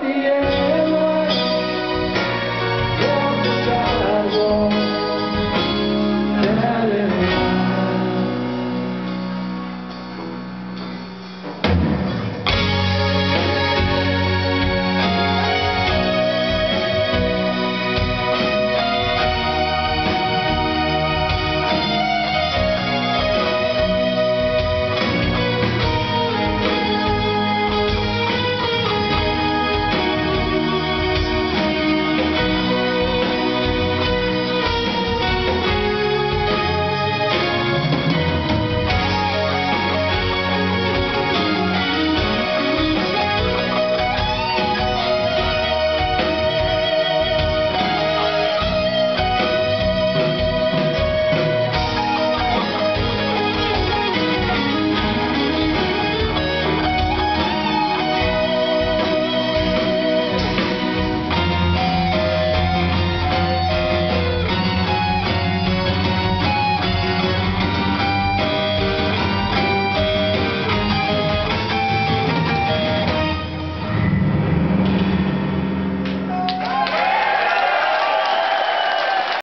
the end.